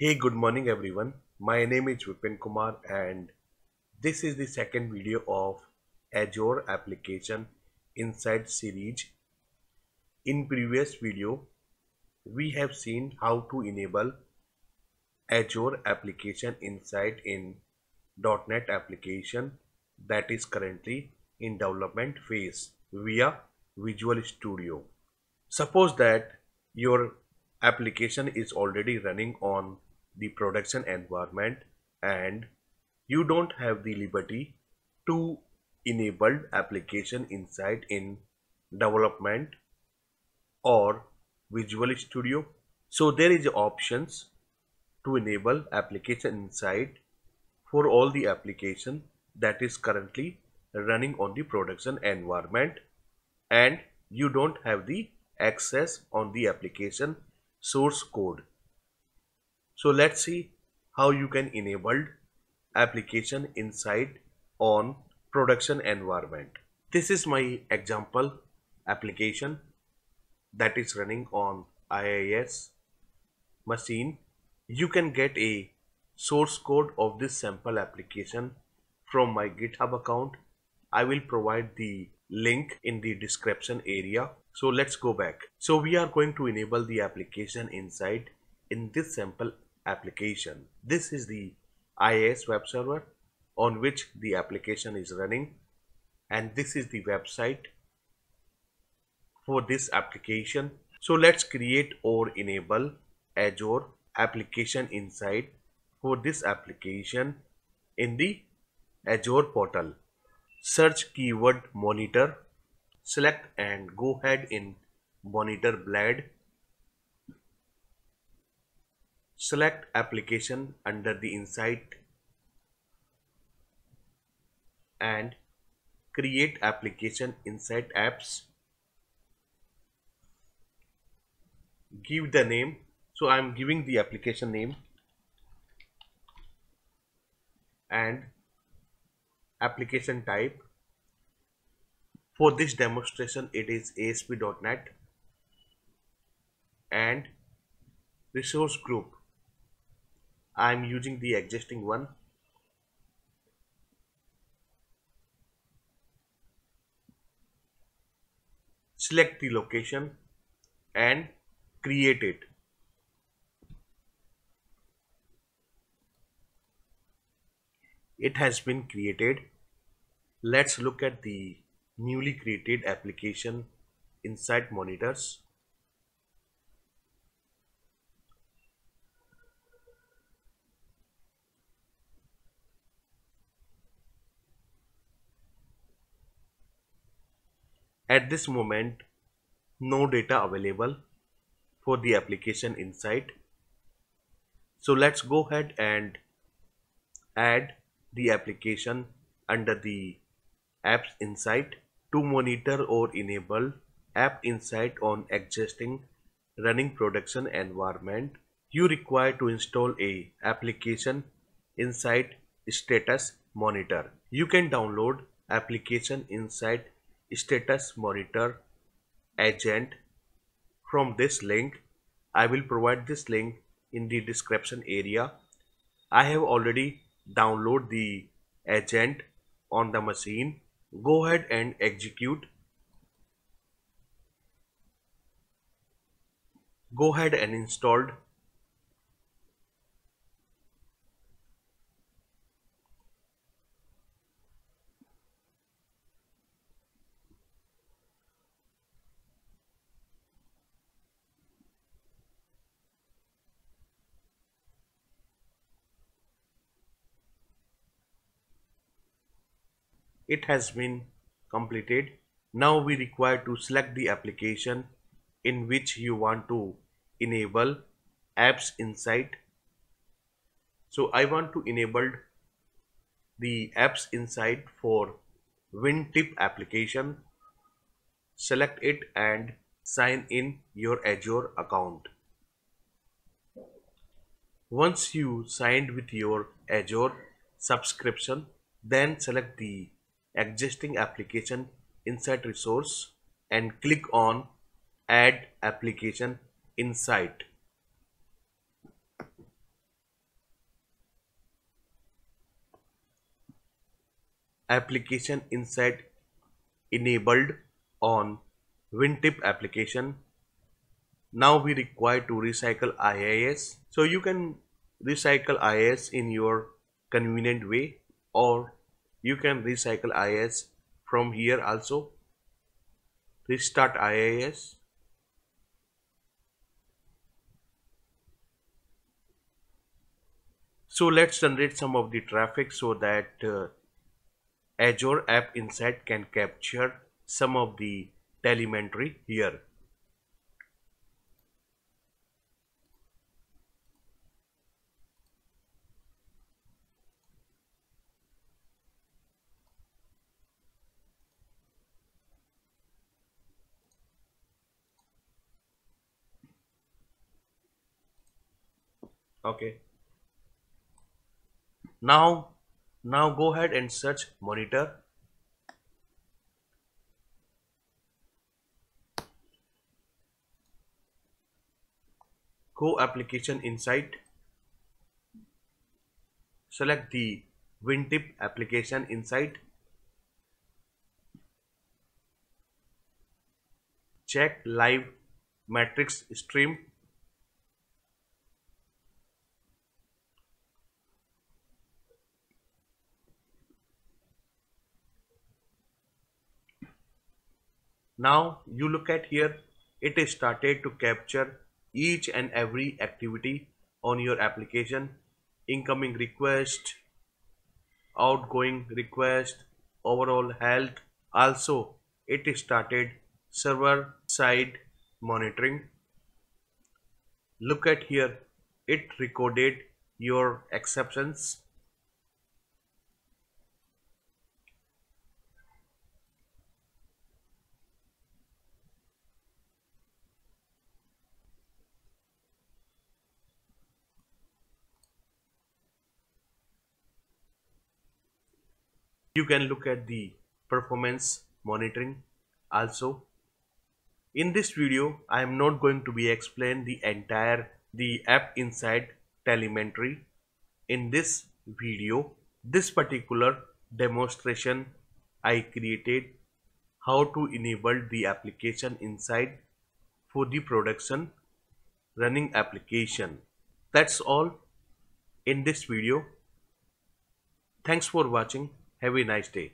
Hey, good morning everyone. My name is Vipin Kumar and this is the second video of Azure Application Insight series. In previous video, we have seen how to enable Azure Application Insight in .NET application that is currently in development phase via Visual Studio. Suppose that your application is already running on the production environment and you don't have the liberty to enable application insight in development or Visual Studio. So there is options to enable application insight for all the application that is currently running on the production environment and you don't have the access on the application source code so let's see how you can enable application insight on production environment. This is my example application that is running on IIS machine. You can get a source code of this sample application from my github account. I will provide the link in the description area. So let's go back. So we are going to enable the application insight in this sample application. This is the IIS web server on which the application is running and this is the website for this application. So let's create or enable Azure application insight for this application in the Azure portal. Search keyword monitor select and go ahead in monitor blade select application under the insight and create application insight apps. Give the name. So i'm giving the application name and application type. For this demonstration it is ASP.NET and resource group I am using the existing one. Select the location and create it. It has been created. Let's look at the newly created application insight monitors at this moment no data available for the application insight. So let's go ahead and add the application under the apps insight to monitor or enable app insight on existing running production environment. You require to install a application insight status monitor. You can download application insight status monitor agent. From this link i will provide this link in the description area. I have already download the agent on the machine. Go ahead and execute. Go ahead and installed it has been completed. Now we require to select the application in which you want to enable apps insight so I want to enable the apps insight for Wingtip application. Select it and sign in your Azure account. Once you signed with your Azure subscription then select the existing application insight resource and click on add application insight application insight enabled on Wingtip application. Now we require to recycle IIS so you can recycle IIS in your convenient way or you can recycle IIS from here also. Restart IIS. So let's generate some of the traffic so that uh, Azure App Insight can capture some of the telemetry here. Okay. Now, now go ahead and search monitor. Go application insight select the Wingtip application insight check live metrics stream now you look at here it is started to capture each and every activity on your application. Incoming request outgoing request overall health. Also it started server side monitoring. Look at here it recorded your exceptions you can look at the performance monitoring also. In this video I am not going to be explain the entire the app insight telemetry. In this video this particular demonstration I created how to enable the application insight for the production running application. That's all in this video. Thanks for watching have a nice day.